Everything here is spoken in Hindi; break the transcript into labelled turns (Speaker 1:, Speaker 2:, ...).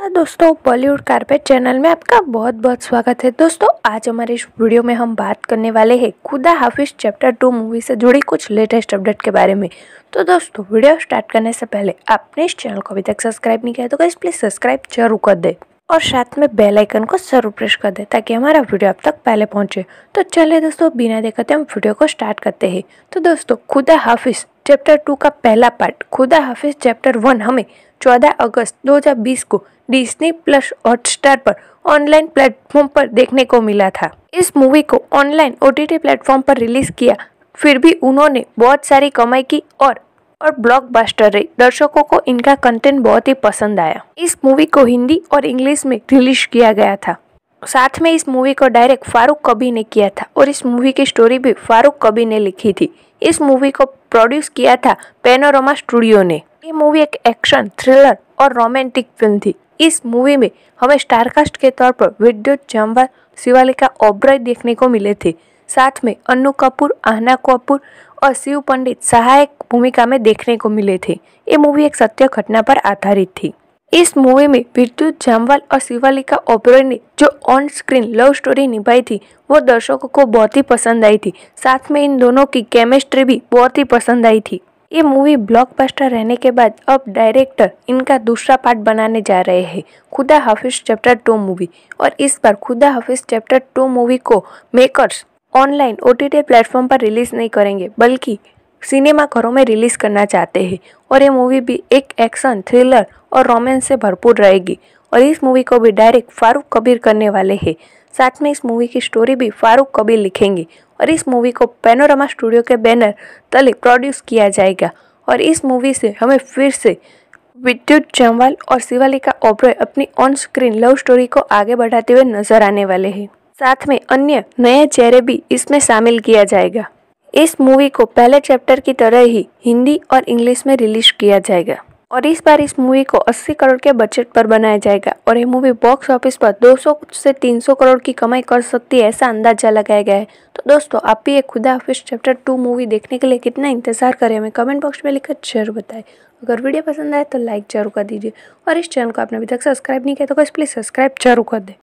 Speaker 1: नमस्कार दोस्तों बॉलीवुड कारपेट चैनल में आपका बहुत बहुत स्वागत है। दोस्तों, आज हमारे इस वीडियो में हम बात करने वाले हैं खुदा हाफिज चैप्टर टू मूवी से जुड़ी कुछ लेटेस्ट अपडेट के बारे में। तो दोस्तों, वीडियो स्टार्ट करने से पहले आपने इस चैनल को अभी तक सब्सक्राइब नहीं किया तो प्लीज़ सब्सक्राइब ज़रूर कर दे। और साथ में बेल आइकन को ज़रूर प्रेस कर दे ताकि हमारा वीडियो आप तक पहले पहुँचे। तो चलिए दोस्तों, बिना देखते हम वीडियो को स्टार्ट करते हैं। तो दोस्तों, खुदा हाफिज चैप्टर टू का पहला पार्ट खुदा हाफिज चैप्टर वन हमें 14 अगस्त 2020 को डिज्नी प्लस हॉटस्टार पर ऑनलाइन प्लेटफॉर्म पर देखने को मिला था। इस मूवी को ऑनलाइन ओ टी प्लेटफॉर्म पर रिलीज़ किया। फिर भी उन्होंने बहुत सारी कमाई की और और ब्लॉकबस्टर रही। दर्शकों को इनका कंटेंट बहुत ही पसंद आया। इस मूवी को हिंदी और इंग्लिश में रिलीज़ किया गया था। साथ में इस मूवी को डायरेक्ट फारूक कबी ने किया था और इस मूवी की स्टोरी भी फारूक कबी ने लिखी थी। इस मूवी को प्रोड्यूस किया था पेनोरमा स्टूडियो ने। ये मूवी एक एक्शन थ्रिलर और रोमांटिक फ़िल्म थी। इस मूवी में हमें स्टारकास्ट के तौर पर विद्युत जामवाल शिवालिका, ओब्रॉय देखने को मिले थे। साथ में अन्नू कपूर आहना कपूर और शिव पंडित सहायक भूमिका में देखने को मिले थे। ये मूवी एक सत्य घटना पर आधारित थी। इस मूवी में विद्युत जामवाल और शिवालिका ओब्रॉय ने जो ऑन स्क्रीन लव स्टोरी निभाई थी, वो दर्शकों को बहुत ही पसंद आई थी। साथ में इन दोनों की केमिस्ट्री भी बहुत ही पसंद आई थी। ये मूवी ब्लॉकबस्टर रहने के बाद अब डायरेक्टर इनका दूसरा पार्ट बनाने जा रहे हैं, खुदा हाफिज चैप्टर टू मूवी। और इस बार Khuda Haafiz chapter two movie को makers online O T platform पर रिलीज़ नहीं करेंगे, बल्कि सिनेमा घरों में रिलीज़ करना चाहते हैं। और ये मूवी भी एक एक्शन थ्रिलर और रोमांस से भरपूर रहेगी। और इस मूवी को भी डायरेक्ट फारूक कबीर करने वाले हैं। साथ में इस मूवी की स्टोरी भी फारूक कबीर लिखेंगे। और इस मूवी को पेनोरमा स्टूडियो के बैनर तले प्रोड्यूस किया जाएगा। और इस मूवी से हमें फिर से विद्युत जमवाल और शिवालिका ओब्रॉय अपनी ऑन स्क्रीन लव स्टोरी को आगे बढ़ाते हुए नज़र आने वाले हैं। साथ में अन्य नए चेहरे भी इसमें शामिल किया जाएगा। इस मूवी को पहले चैप्टर की तरह ही हिंदी और इंग्लिश में रिलीज़ किया जाएगा। और इस बार इस मूवी को 80 करोड़ के बजट पर बनाया जाएगा और ये मूवी बॉक्स ऑफ़िस पर 200 से 300 करोड़ की कमाई कर सकती है, ऐसा अंदाज़ा लगाया गया है। तो दोस्तों, आप भी एक खुदा हाफिज चैप्टर टू मूवी देखने के लिए कितना इंतज़ार करें हमें कमेंट बॉक्स में लिखकर ज़रूर बताएँ। अगर वीडियो पसंद आए तो लाइक ज़रूर कर दीजिए और इस चैनल को आपने अभी तक सब्सक्राइब नहीं किया तो प्लीज़ सब्सक्राइब ज़रूर कर दें।